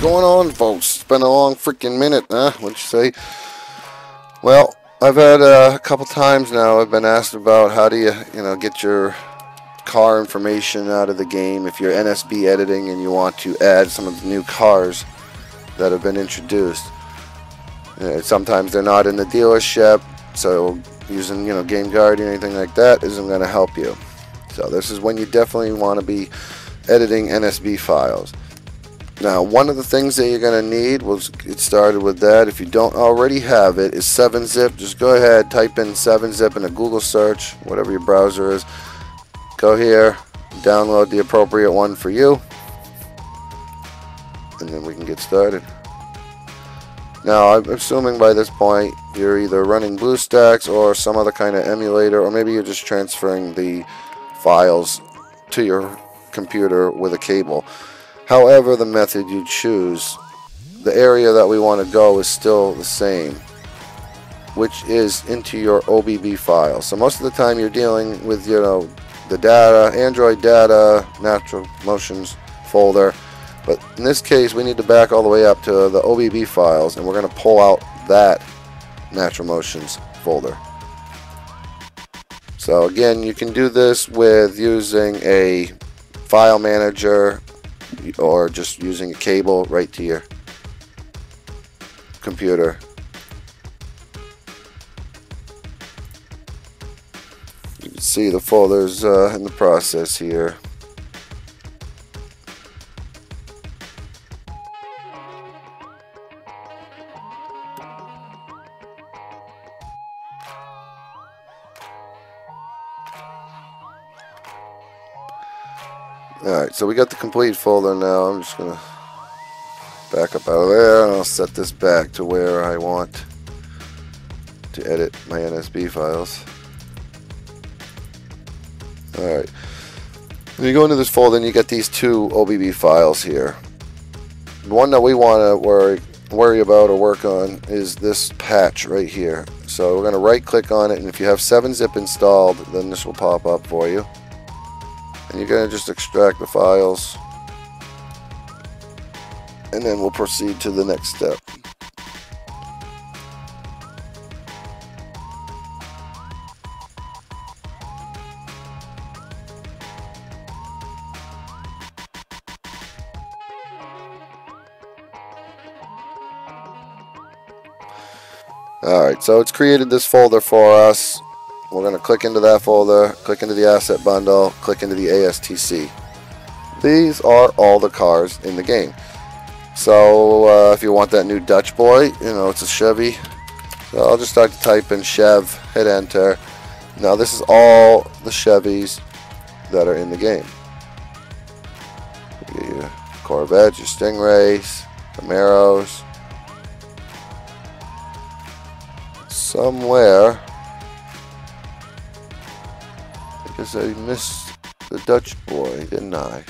Going on, folks? It's been a long freaking minute, huh? What'd you say? Well, I've had uh, a couple times now. I've been asked about how do you, you know, get your car information out of the game if you're NSB editing and you want to add some of the new cars that have been introduced. Uh, sometimes they're not in the dealership, so using you know Game Guardian or anything like that isn't going to help you. So this is when you definitely want to be editing NSB files. Now, one of the things that you're going to need, we'll get started with that. If you don't already have it, is 7-Zip. Just go ahead, type in 7-Zip in a Google search, whatever your browser is. Go here, download the appropriate one for you, and then we can get started. Now, I'm assuming by this point you're either running BlueStacks or some other kind of emulator, or maybe you're just transferring the files to your computer with a cable. However the method you choose, the area that we want to go is still the same, which is into your OBB file. So most of the time you're dealing with, you know, the data, Android data, natural motions folder. But in this case, we need to back all the way up to the OBB files, and we're going to pull out that natural motions folder. So again, you can do this with using a file manager or just using a cable right to your computer. You can see the folders uh, in the process here. Alright, so we got the complete folder now. I'm just going to back up out of there and I'll set this back to where I want to edit my NSB files. Alright. When you go into this folder and you get these two OBB files here. The one that we want to worry, worry about or work on is this patch right here. So we're going to right click on it and if you have 7-zip installed then this will pop up for you and you're going to just extract the files and then we'll proceed to the next step. Alright, so it's created this folder for us we're going to click into that folder, click into the asset bundle, click into the ASTC. These are all the cars in the game. So uh, if you want that new Dutch boy, you know, it's a Chevy. So I'll just start to type in Chev, hit enter. Now this is all the Chevys that are in the game. Your Corvettes, your Stingrays, Camaros. Somewhere I missed the Dutch boy, didn't I?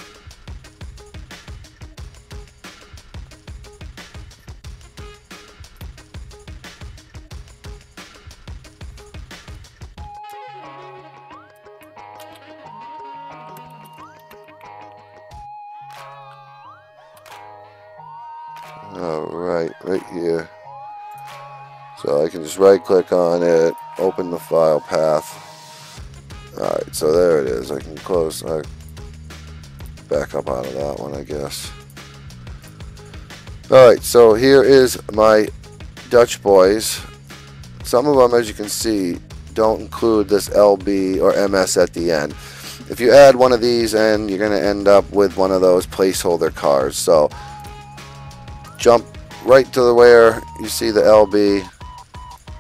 Alright, right here. So I can just right click on it, open the file path. So there it is. I can close, I back up out of that one, I guess. Alright, so here is my Dutch boys. Some of them, as you can see, don't include this LB or MS at the end. If you add one of these and you're going to end up with one of those placeholder cars. So jump right to the where you see the LB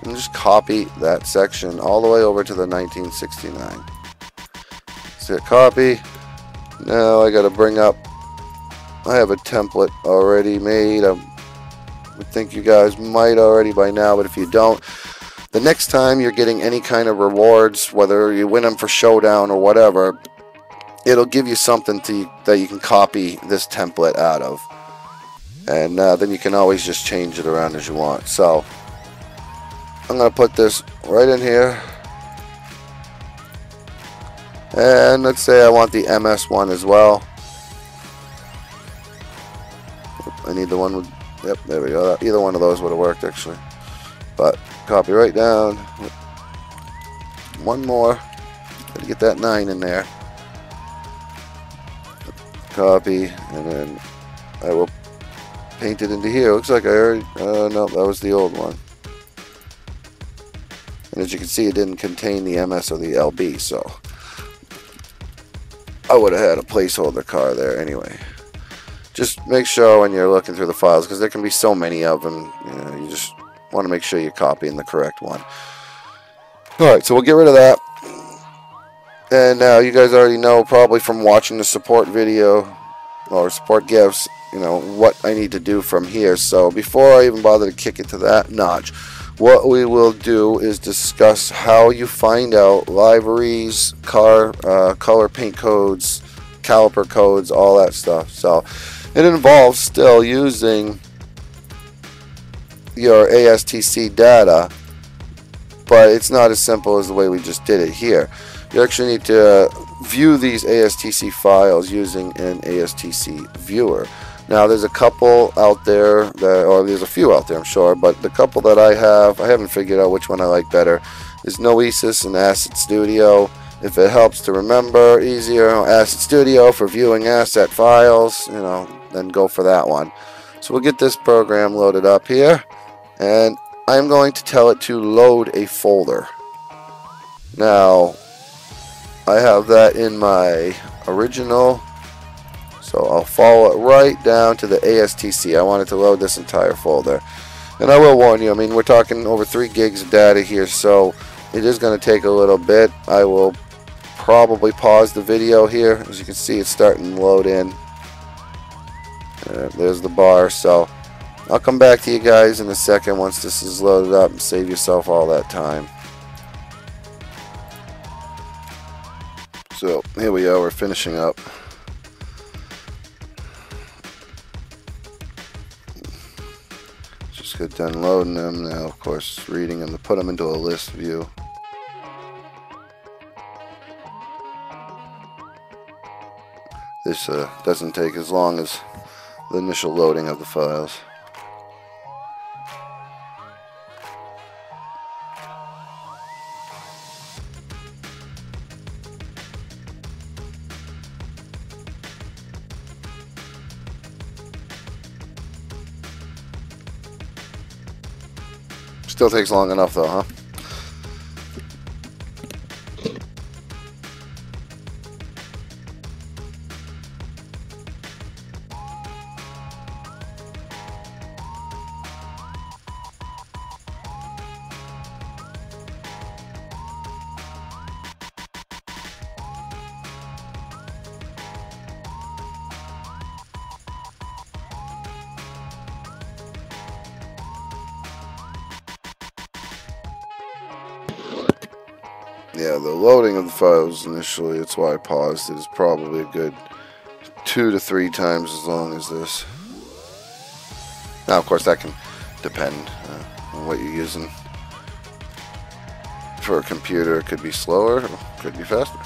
and just copy that section all the way over to the 1969 so copy? Now I got to bring up I have a template already made. I think you guys might already by now but if you don't the next time you're getting any kind of rewards whether you win them for showdown or whatever it'll give you something to that you can copy this template out of. And uh, then you can always just change it around as you want. So I'm going to put this right in here. And let's say I want the MS one as well. I need the one with, yep, there we go. Either one of those would have worked actually. But copy right down. One more. Gotta get that 9 in there. Copy, and then I will paint it into here. Looks like I already, uh, no, that was the old one. And as you can see, it didn't contain the MS or the LB, so I would have had a placeholder car there anyway. Just make sure when you're looking through the files, because there can be so many of them, you know, you just want to make sure you're copying the correct one. Alright, so we'll get rid of that. And now you guys already know, probably from watching the support video, or support gifts, you know, what I need to do from here. So before I even bother to kick it to that notch, what we will do is discuss how you find out liveries, car, uh, color paint codes, caliper codes, all that stuff. So it involves still using your ASTC data, but it's not as simple as the way we just did it here. You actually need to view these ASTC files using an ASTC viewer. Now there's a couple out there that, or there's a few out there I'm sure, but the couple that I have, I haven't figured out which one I like better. Is Noesis and Asset Studio. If it helps to remember easier, Asset Studio for viewing asset files, you know, then go for that one. So we'll get this program loaded up here, and I'm going to tell it to load a folder. Now, I have that in my original so I'll follow it right down to the ASTC. I wanted to load this entire folder. And I will warn you, I mean, we're talking over 3 gigs of data here, so it is going to take a little bit. I will probably pause the video here. As you can see, it's starting to load in. Uh, there's the bar, so I'll come back to you guys in a second once this is loaded up and save yourself all that time. So here we are, we're finishing up. Get done loading them. Now, of course, reading them to put them into a list view. This uh, doesn't take as long as the initial loading of the files. Still takes long enough though, huh? Yeah, the loading of the files initially, that's why I paused it, is probably a good two to three times as long as this. Now, of course, that can depend uh, on what you're using. For a computer, it could be slower, it could be faster.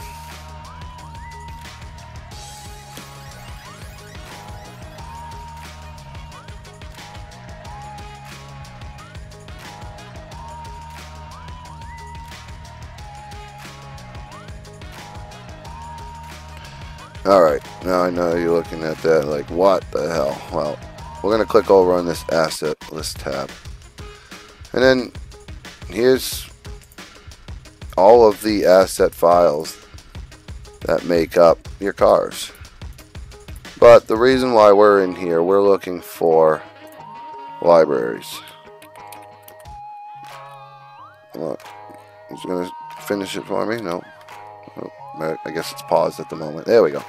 Alright, now I know you're looking at that like, what the hell? Well, we're going to click over on this asset list tab. And then here's all of the asset files that make up your cars. But the reason why we're in here, we're looking for libraries. What? Is going to finish it for me? No. I guess it's paused at the moment. There we go.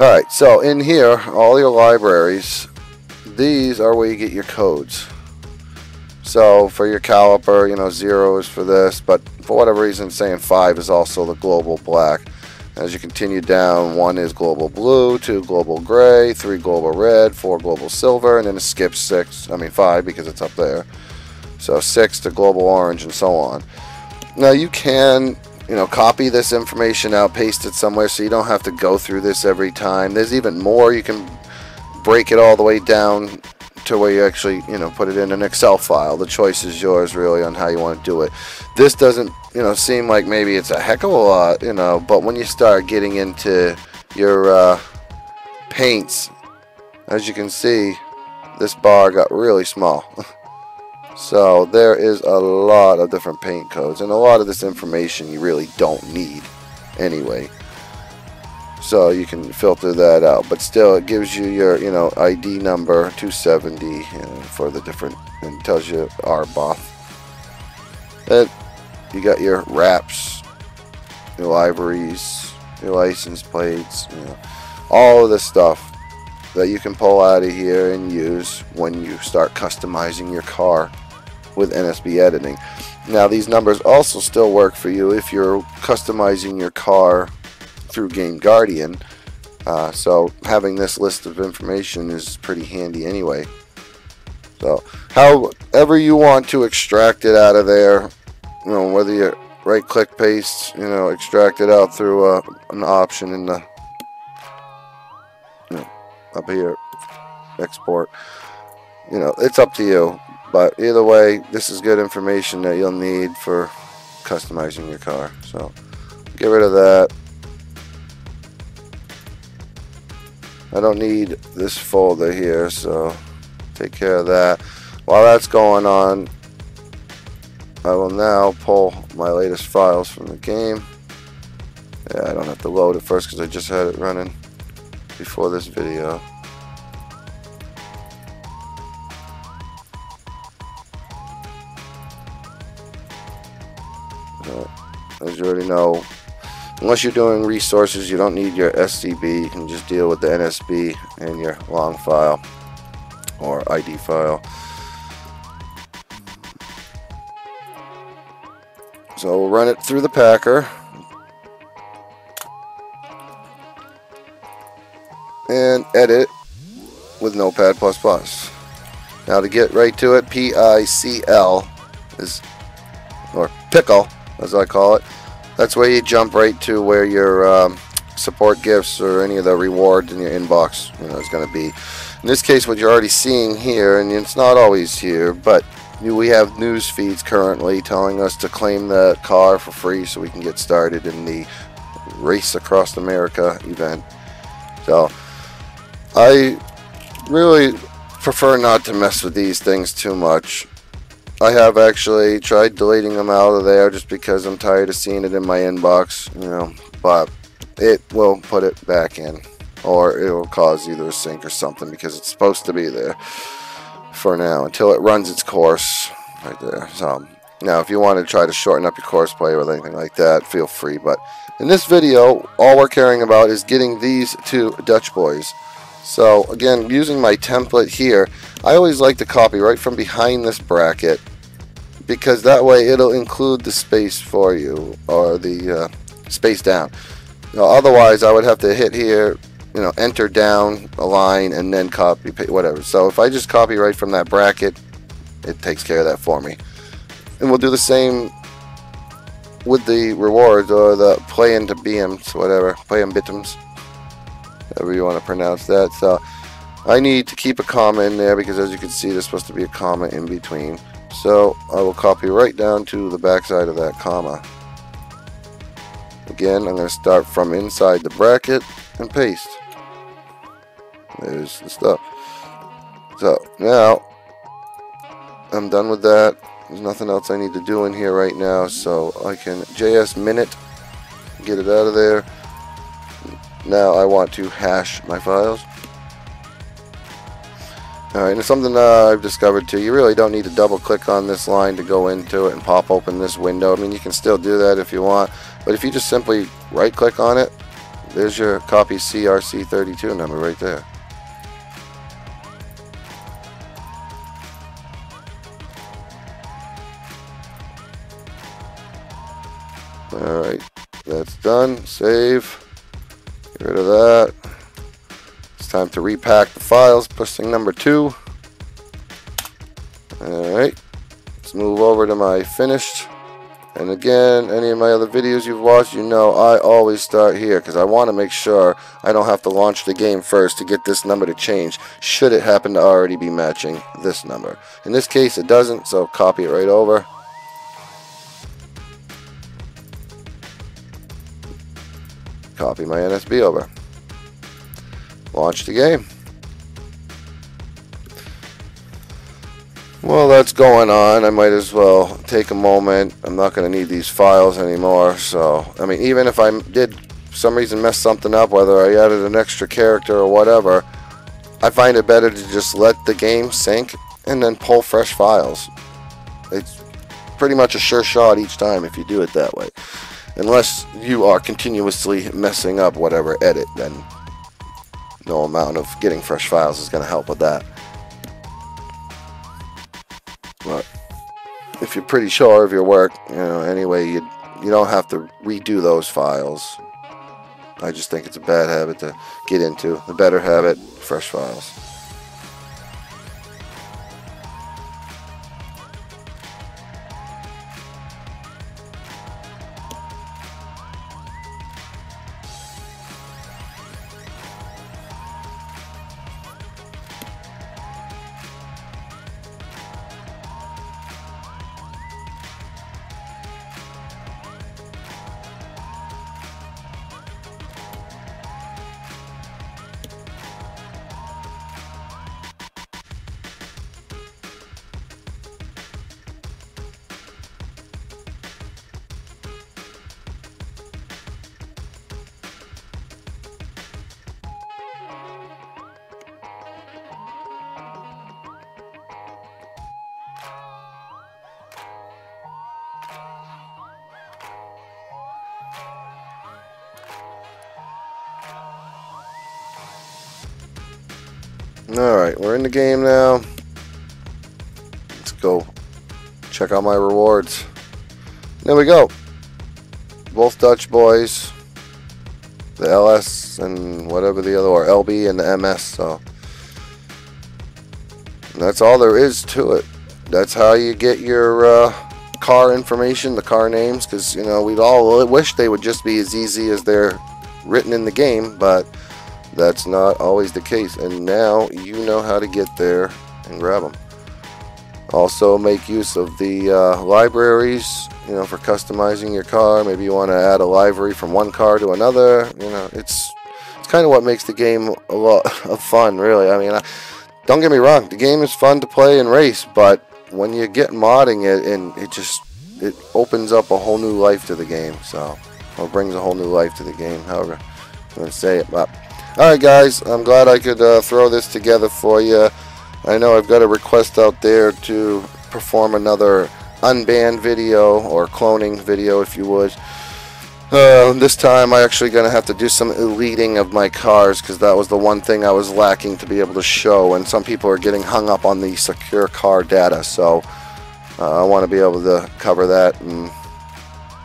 Alright, so in here, all your libraries, these are where you get your codes. So for your caliper, you know, zero is for this, but for whatever reason, saying five is also the global black. As you continue down, one is global blue, two global gray, three global red, four global silver, and then it skips six, I mean five because it's up there. So six to global orange and so on. Now you can you know, copy this information out, paste it somewhere so you don't have to go through this every time. There's even more you can break it all the way down to where you actually, you know, put it in an Excel file. The choice is yours really on how you want to do it. This doesn't, you know, seem like maybe it's a heck of a lot, you know, but when you start getting into your uh, paints, as you can see, this bar got really small. so there is a lot of different paint codes and a lot of this information you really don't need anyway. So you can filter that out but still it gives you your you know ID number 270 you for the different and tells you RBOF and you got your wraps your liveries your license plates you know all of the stuff that you can pull out of here and use when you start customizing your car with NSB editing now these numbers also still work for you if you're customizing your car through Game Guardian. Uh, so having this list of information is pretty handy anyway. So however you want to extract it out of there, you know, whether you right click paste, you know, extract it out through uh, an option in the, up here, export, you know, it's up to you. But either way, this is good information that you'll need for customizing your car. So get rid of that. I don't need this folder here so take care of that while that's going on I will now pull my latest files from the game yeah I don't have to load it first because I just had it running before this video as you already know Unless you're doing resources, you don't need your SCB. You can just deal with the NSB and your long file or ID file. So we'll run it through the packer. And edit with Notepad++. Plus Now to get right to it, P-I-C-L is, or pickle as I call it, that's where you jump right to where your um, support gifts or any of the rewards in your inbox you know is going to be. In this case what you're already seeing here and it's not always here but we have news feeds currently telling us to claim the car for free so we can get started in the race across America event. So I really prefer not to mess with these things too much I have actually tried deleting them out of there just because I'm tired of seeing it in my inbox, you know, but it will put it back in or it will cause either a sync or something because it's supposed to be there for now until it runs its course right there. So now if you want to try to shorten up your course play or anything like that, feel free. But in this video, all we're caring about is getting these two Dutch boys. So again, using my template here, I always like to copy right from behind this bracket because that way it'll include the space for you or the uh, space down. Now, otherwise, I would have to hit here, you know, enter down a line and then copy, whatever. So if I just copy right from that bracket, it takes care of that for me. And we'll do the same with the rewards or the play into BMs, whatever, play in bitums however you want to pronounce that. So I need to keep a comma in there because as you can see there's supposed to be a comma in between. So I will copy right down to the back side of that comma. Again, I'm going to start from inside the bracket and paste. There's the stuff. So now I'm done with that. There's nothing else I need to do in here right now, so I can JS minute, get it out of there. Now I want to hash my files. Alright, and something uh, I've discovered too, you really don't need to double click on this line to go into it and pop open this window. I mean, you can still do that if you want, but if you just simply right click on it, there's your copy CRC32 number right there. Alright, that's done. Save. Rid of that. It's time to repack the files. Pushing number two. Alright. Let's move over to my finished And again, any of my other videos you've watched, you know I always start here because I want to make sure I don't have to launch the game first to get this number to change should it happen to already be matching this number. In this case, it doesn't, so copy it right over. Copy my NSB over. Launch the game. Well, that's going on. I might as well take a moment. I'm not going to need these files anymore. So, I mean, even if I did some reason mess something up, whether I added an extra character or whatever, I find it better to just let the game sync and then pull fresh files. It's pretty much a sure shot each time if you do it that way. Unless you are continuously messing up whatever edit, then no amount of getting fresh files is going to help with that. But if you're pretty sure of your work, you know, anyway, you you don't have to redo those files. I just think it's a bad habit to get into. The better habit, fresh files. Alright, we're in the game now. Let's go check out my rewards. There we go. Both Dutch boys. The LS and whatever the other, or LB and the MS, so. that's all there is to it. That's how you get your uh, car information, the car names, because, you know, we'd all wish they would just be as easy as they're written in the game, but that's not always the case and now you know how to get there and grab them also make use of the uh, libraries you know for customizing your car. Maybe you want to add a livery from one car to another you know it's it's kind of what makes the game a lot of fun really. I mean I, don't get me wrong the game is fun to play and race but when you get modding it and it just it opens up a whole new life to the game so or brings a whole new life to the game however I'm to say it but Alright guys, I'm glad I could uh, throw this together for you. I know I've got a request out there to perform another unbanned video or cloning video if you would. Uh, this time I actually going to have to do some eliting of my cars because that was the one thing I was lacking to be able to show and some people are getting hung up on the secure car data so uh, I want to be able to cover that and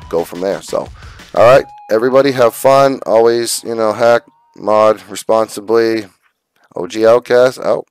go from there so alright everybody have fun always you know hack mod responsibly. OG Outkast out.